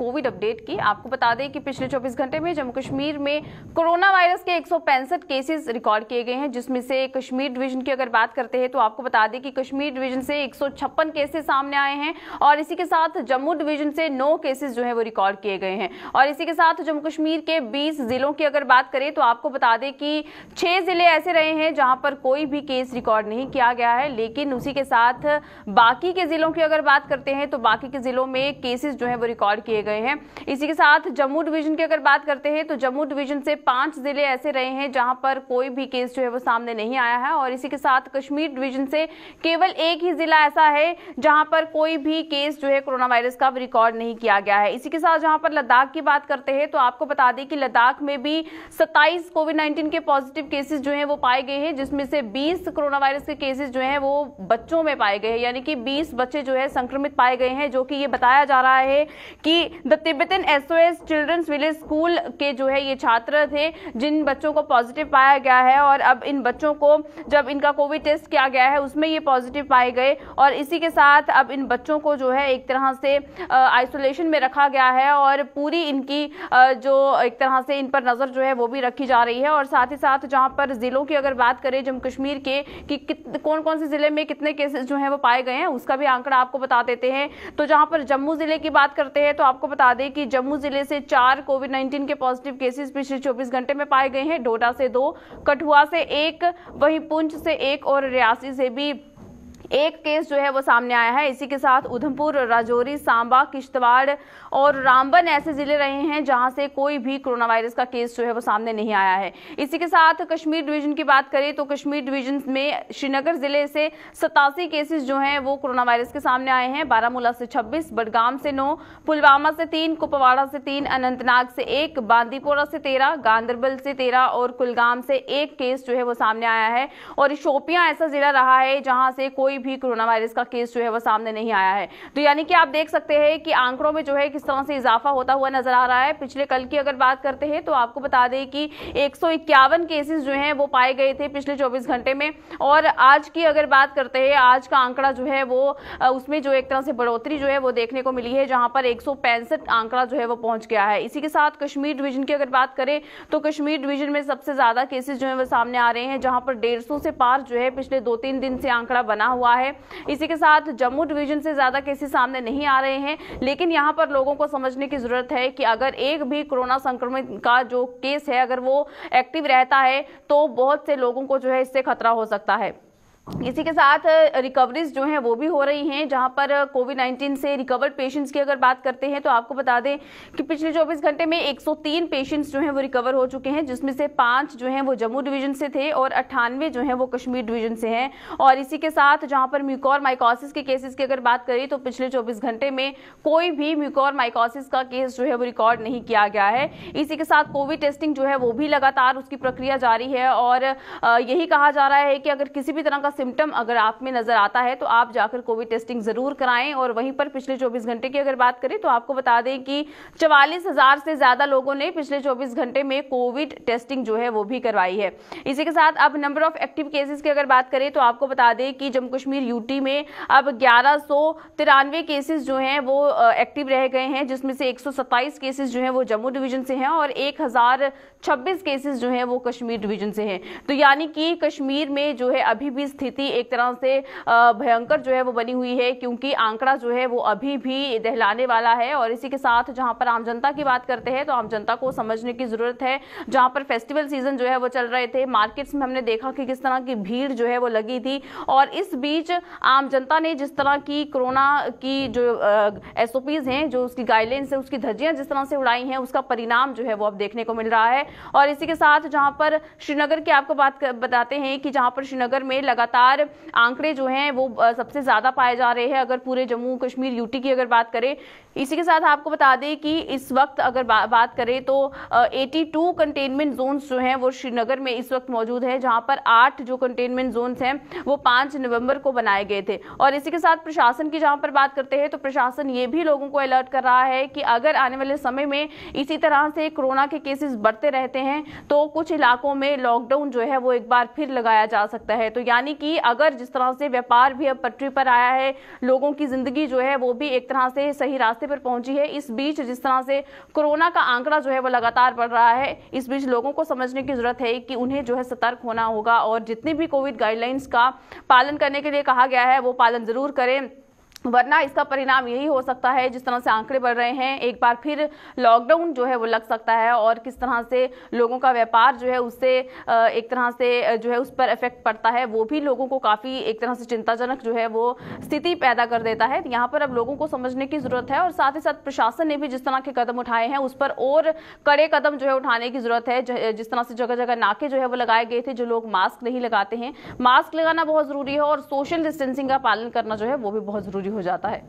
Covid update की। आपको बता दें कि पिछले 24 घंटे में जम्मू कश्मीर में कोरोना वायरस के एक केसेस रिकॉर्ड किए गए हैं, जिसमें से कश्मीर डिवीज़न की अगर बात करते हैं तो आपको बता दें कि कश्मीर डिवीज़न से एक केसेस सामने आए हैं और इसी के साथ जम्मू डिवीज़न से नौ केसेस जो है वो रिकॉर्ड किए गए हैं। और इसी के साथ जम्मू कश्मीर के बीस जिलों की अगर बात करें तो आपको बता दें कि छह ज़िले ऐसे रहे हैं जहाँ पर कोई भी केस रिकॉर्ड नहीं किया गया है, लेकिन उसी के साथ बाकी के जिलों की अगर बात करते हैं तो बाकी के जिलों में केसेस जो है वो रिकॉर्ड किए गए हैं। इसी के साथ जम्मू डिवीज़न की अगर बात करते हैं तो जम्मू डिवीज़न से पाँच ज़िले ऐसे रहे हैं जहाँ पर कोई भी केस जो है वो सामने नहीं आया है, और इसी के साथ कश्मीर डिवीज़न से केवल एक ही जिला ऐसा है जहाँ पर कोई भी केस जो है कोरोना वायरस का रिकॉर्ड नहीं किया गया है। इसी के साथ जहाँ पर लद्दाख की बात करते हैं तो आपको बता दें कि लद्दाख में भी सत्ताईस कोविड नाइन्टीन के पॉजिटिव केसेस जो है वो पाए गए हैं, जिसमें से बीस कोरोना वायरस के केसेस जो है वो बच्चों में पाए गए हैं, यानी कि बीस बच्चे जो है संक्रमित पाए गए हैं, जो कि ये बताया जा रहा है कि the Tibetan SOS children's village school के जो है ये छात्र थे, जिन बच्चों को पॉजिटिव पाया गया है और अब इन बच्चों को जब इनका कोविड टेस्ट किया गया है, उसमें ये पॉजिटिव पाए गए और इसी के साथ अब इन बच्चों को जो है एक तरह से आइसोलेशन में रखा गया है और पूरी इनकी जो एक तरह से इन पर नज़र जो है वो भी रखी जा रही है और साथ ही साथ जहाँ पर जिलों की अगर बात करें, जम्मू कश्मीर के, कि कौन कौन से ज़िले में कितने केसेस जो है वो पाए गए हैं, उसका भी आंकड़ा आपको बता देते हैं। तो जहाँ पर जम्मू ज़िले की बात करते हैं तो आपको बता दें कि जम्मू ज़िले से चार कोविड नाइन्टीन के पॉजिटिव केसेस पिछले 24 घंटे में पाए गए हैं। डोडा से दो, कठुआ से एक, वहीं पुंछ से एक और रियासी से भी एक केस जो है वो सामने आया है। इसी के साथ उधमपुर, राजौरी, सांबा, किश्तवाड़ और रामबन ऐसे ज़िले रहे हैं जहाँ से कोई भी कोरोना वायरस का केस जो है वो सामने नहीं आया है। इसी के साथ कश्मीर डिवीज़न की बात करें तो कश्मीर डिवीज़न में श्रीनगर ज़िले से सतासी केसेस जो हैं वो कोरोना वायरस के सामने आए हैं। बारामूला से छब्बीस, बडगाम से नौ, पुलवामा से तीन, कुपवाड़ा से तीन, अनंतनाग से एक, बांदीपोरा से तेरह गांधरबल से तेरह और कुलगाम से एक केस जो है वो सामने आया है। और शोपियाँ ऐसा जिला रहा है जहाँ से कोई भी कोरोना वायरस का केस जो है वो सामने नहीं आया है। तो यानी कि आप देख सकते हैं कि आंकड़ों में जो है किस तरह से इजाफा होता हुआ नज़र आ रहा है। पिछले कल की अगर बात करते हैं तो आपको बता दें कि एक केसेस जो है वो पाए गए थे पिछले चौबीस घंटे में। और आज की अगर बात करते हैं, आज का आंकड़ा जो है वो उसमें जो एक तरह से बढ़ोतरी जो है वो देखने को मिली है, जहाँ पर एक सौ पैंसठ आंकड़ा जो है वो पहुँच गया है। इसी के साथ कश्मीर डिवीज़न की अगर बात करें तो कश्मीर डिवीज़न में सबसे ज़्यादा केसेस जो है वो सामने आ रहे हैं, जहाँ पर डेढ़ से पार जो है पिछले दो तीन दिन से आंकड़ा बना हुआ है। इसी के साथ जम्मू डिवीज़न से ज़्यादा केसेस सामने नहीं आ रहे हैं, लेकिन यहाँ पर लोगों को समझने की ज़रूरत है कि अगर एक भी कोरोना संक्रमित का जो केस है, अगर वो एक्टिव रहता है तो बहुत से लोगों को जो है इससे खतरा हो सकता है। इसी के साथ रिकवरीज जो हैं वो भी हो रही हैं। जहाँ पर कोविड 19 से रिकवर्ड पेशेंट्स की अगर बात करते हैं तो आपको बता दें कि पिछले 24 घंटे में 103 पेशेंट्स जो हैं वो रिकवर हो चुके हैं, जिसमें से पाँच जो हैं वो जम्मू डिवीज़न से थे और अट्ठानवे जो हैं वो कश्मीर डिवीज़न से हैं। और इसी के साथ, जहाँ पर म्यूकोर माइकोसिस के केसेस की अगर बात करें तो पिछले चौबीस घंटे में कोई भी म्यूकोर माइकोसिस का केस जो है वो रिकॉर्ड नहीं किया गया है। इसी के साथ कोविड टेस्टिंग जो है वो भी लगातार उसकी प्रक्रिया जारी है और यही कहा जा रहा है कि अगर किसी भी तरह का सिम्टम अगर आप में नज़र आता है तो आप जाकर कोविड टेस्टिंग ज़रूर कराएँ। और वहीं पर पिछले 24 घंटे की अगर बात करें तो आपको बता दें कि चवालीस से ज़्यादा लोगों ने पिछले 24 घंटे में कोविड टेस्टिंग जो है, वो भी करवाई है। इसी के साथ अब नंबर ऑफ़ एक्टिव केसेस की अगर बात करें तो आपको बता दें कि जम्मू कश्मीर यूटी में अब ग्यारह केसेस जो है, वो एक्टिव रह गए हैं, जिसमें से एक केसेस जो है, वो जम्मू डिवीज़न से हैं और एक केसेस जो है, वो कश्मीर डिवीज़न से हैं। तो यानी कि कश्मीर में जो है, अभी भी स्थिति एक तरह से भयंकर जो है वो बनी हुई है क्योंकि आंकड़ा जो है वो अभी भी दहलाने वाला है और इसी के साथ जहाँ पर आम जनता की बात करते हैं तो आम जनता को समझने की ज़रूरत है। जहाँ पर फेस्टिवल सीज़न जो है वो चल रहे थे, मार्केट्स में हमने देखा कि किस तरह की भीड़ जो है वो लगी थी और इस बीच आम जनता ने जिस तरह की कोरोना की जो एसओपीज हैं, जो उसकी गाइडलाइंस है, उसकी धज्जियाँ जिस तरह से उड़ाई हैं, उसका परिणाम जो है वो अब देखने को मिल रहा है। और इसी के साथ जहाँ पर श्रीनगर की आपको बात बताते हैं कि जहाँ पर श्रीनगर में लगातार लगातार आंकड़े जो हैं वो सबसे ज़्यादा पाए जा रहे हैं। अगर पूरे जम्मू कश्मीर यूटी की अगर बात करें इसी के साथ आपको बता दें कि इस वक्त अगर बा, बात करें तो 82 कंटेनमेंट जोन्स जो हैं वो श्रीनगर में इस वक्त मौजूद है जहाँ पर आठ जो कंटेनमेंट जोन्स हैं वो पाँच नवंबर को बनाए गए थे। और इसी के साथ प्रशासन की जहाँ पर बात करते हैं तो प्रशासन ये भी लोगों को अलर्ट कर रहा है कि अगर आने वाले समय में इसी तरह से कोरोना के केसेस बढ़ते रहते हैं तो कुछ इलाकों में लॉकडाउन जो है वो एक बार फिर लगाया जा सकता है। तो यानी कि अगर जिस तरह से व्यापार भी अब पटरी पर आया है, लोगों की ज़िंदगी जो है वो भी एक तरह से सही रास्ते पर पहुँची है। इस बीच जिस तरह से कोरोना का आंकड़ा जो है वो लगातार बढ़ रहा है, इस बीच लोगों को समझने की ज़रूरत है कि उन्हें जो है सतर्क होना होगा और जितनी भी कोविड गाइडलाइंस का पालन करने के लिए कहा गया है, वो पालन ज़रूर करें। वरना इसका परिणाम यही हो सकता है, जिस तरह से आंकड़े बढ़ रहे हैं, एक बार फिर लॉकडाउन जो है वो लग सकता है और किस तरह से लोगों का व्यापार जो है उससे एक तरह से जो है उस पर इफ़ेक्ट पड़ता है, वो भी लोगों को काफ़ी एक तरह से चिंताजनक जो है वो स्थिति पैदा कर देता है। यहाँ पर अब लोगों को समझने की ज़रूरत है और साथ ही साथ प्रशासन ने भी जिस तरह के कदम उठाए हैं, उस पर और कड़े कदम जो है उठाने की ज़रूरत है जिस तरह से जगह जगह नाके जो है वो लगाए गए थे, जो लोग मास्क नहीं लगाते हैं। मास्क लगाना बहुत ज़रूरी है और सोशल डिस्टेंसिंग का पालन करना जो है वो भी बहुत ज़रूरी हो जाता है।